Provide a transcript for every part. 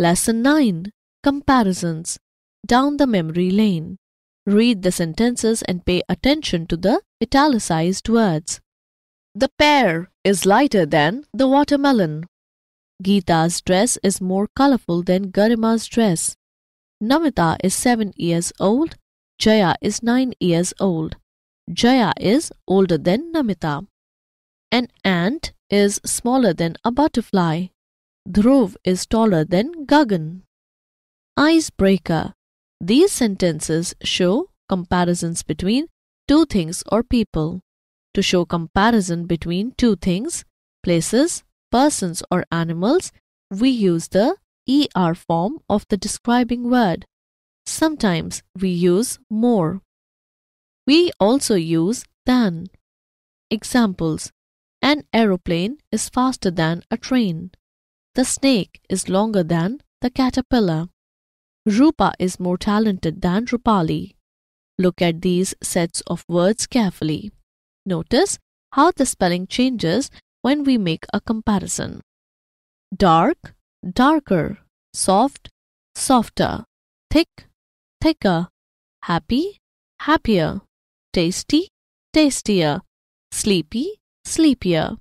Lesson 9 Comparisons Down the Memory Lane. Read the sentences and pay attention to the italicized words. The pear is lighter than the watermelon. Geeta's dress is more colorful than Garima's dress. Namita is 7 years old. Jaya is 9 years old. Jaya is older than Namita. An ant is smaller than a butterfly. Dhruv is taller than Gagan. Icebreaker. These sentences show comparisons between two things or people. To show comparison between two things, places, persons, or animals, we use the ER form of the describing word. Sometimes we use more. We also use than. Examples An aeroplane is faster than a train. The snake is longer than the caterpillar. Rupa is more talented than Rupali. Look at these sets of words carefully. Notice how the spelling changes when we make a comparison. Dark, darker, soft, softer, thick, thicker, happy, happier, tasty, tastier, sleepy, sleepier.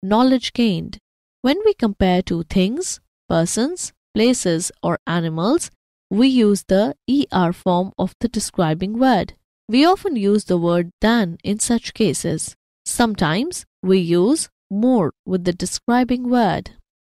Knowledge gained. When we compare two things, persons, places, or animals, we use the ER form of the describing word. We often use the word than in such cases. Sometimes we use more with the describing word.